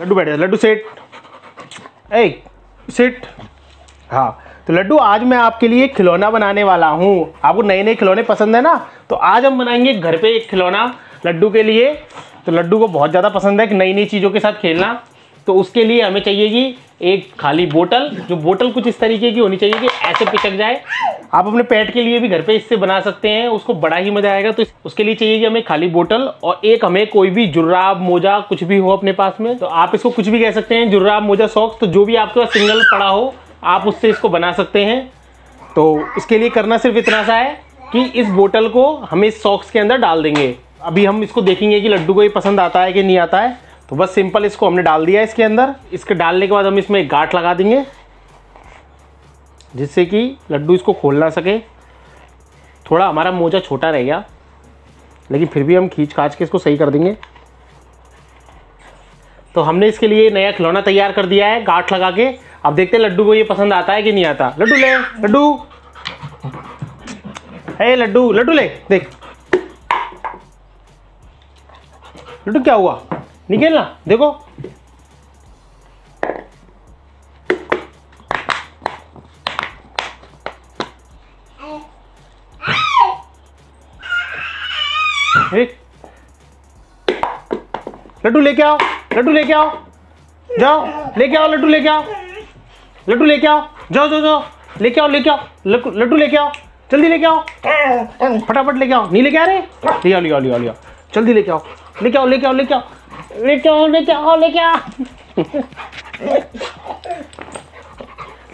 लड्डू बैठ जा लड्डू सेट ए सेट हाँ तो लड्डू, आज मैं आपके लिए खिलौना बनाने वाला हूँ। आपको नए नए खिलौने पसंद है ना? तो आज हम बनाएँगे घर पे एक खिलौना लड्डू के लिए। तो लड्डू को बहुत ज़्यादा पसंद है कि नई नई चीज़ों के साथ खेलना। तो उसके लिए हमें चाहिए कि एक खाली बोतल, जो बोतल कुछ इस तरीके की होनी चाहिए कि ऐसे पिचक जाए। आप अपने पेट के लिए भी घर पे इससे बना सकते हैं, उसको बड़ा ही मज़ा आएगा। तो उसके लिए चाहिए कि हमें खाली बोतल और एक हमें कोई भी जुर्राब मोजा कुछ भी हो अपने पास में। तो आप इसको कुछ भी कह सकते हैं, जुर्राब मोजा, सॉक्स तो जो भी आपके पास सिंगल पड़ा हो, आप उससे इसको बना सकते हैं। तो इसके लिए करना सिर्फ़ इतना सा है कि इस बोतल को हम इस सॉक्स के अंदर डाल देंगे। अभी हम इसको देखेंगे कि लड्डू को ये पसंद आता है कि नहीं आता है। तो बस सिंपल इसको हमने डाल दिया इसके अंदर। इसके डालने के बाद हम इसमें एक गांठ लगा देंगे, जिससे कि लड्डू इसको खोल ना सके। थोड़ा हमारा मोजा छोटा रह गया, लेकिन फिर भी हम खींच खाच के इसको सही कर देंगे। तो हमने इसके लिए नया खिलौना तैयार कर दिया है, गांठ लगा के। अब देखते हैं लड्डू को ये पसंद आता है कि नहीं आता। लड्डू ले, लड्डू। हे लड्डू लड्डू ले, देख। लड्डू, क्या हुआ? निकलना, देखो। लड्डू लेके आओ, लड्डू लेके आओ। जाओ, लेके आओ, लड्डू लेके आओ। लड्डू लेके आओ, जाओ जाओ जाओ। लेके आओ लेके आओ। लड्डू लेके आओ। जल्दी लेके आओ। फटाफट लेके आओ। नहीं लेके आ रहे? ले आओ ले आओ ले आओ ले आओ। जल्दी लेके आओ। लेके आओ लेके आओ लेके आओ।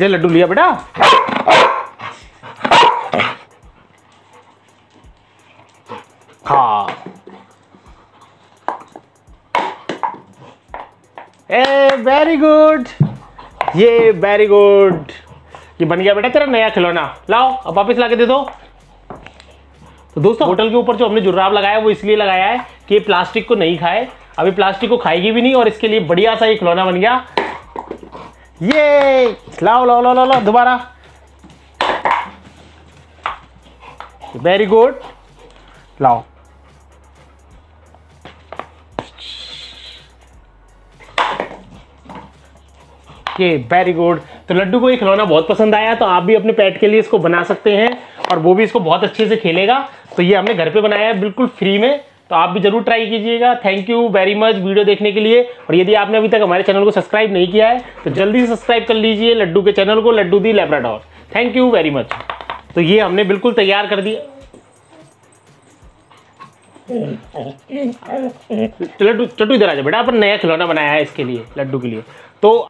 ले लड्डू लिया बेटा। हाँ ए वेरी गुड ये वेरी गुड ये बन गया बेटा तेरा नया खिलौना। लाओ, अब वापस ला के दे दो। तो दोस्तों, होटल के ऊपर जो हमने जुर्राब लगाया, वो इसलिए लगाया है कि प्लास्टिक को नहीं खाए। अभी प्लास्टिक को खाएगी भी नहीं और इसके लिए बढ़िया सा ये खिलौना बन गया। ये लाओ लाओ लाओ लाओ दोबारा। वेरी गुड लाओ। ये वेरी गुड तो लड्डू को ये खिलौना बहुत पसंद आया तो आप भी अपने पेट के लिए इसको बना सकते हैं और वो भी इसको बहुत अच्छे से खेलेगा। तो ये हमने घर पे बनाया है, बिल्कुल फ्री में। तो आप भी ज़रूर ट्राई कीजिएगा। Thank you very much video देखने के लिए। और यदि आपने अभी तक हमारे चैनल को सब्सक्राइब नहीं किया है तो जल्दी से सब्सक्राइब कर लीजिए लड्डू के चैनल को, Laddu the Labrador thank you very much तो ये हमने बिल्कुल तैयार कर दिया। लड्डू चट्टू इधर आ जाए बेटा। अपन नया खिलौना बनाया है इसके लिए, लड्डू के लिए। तो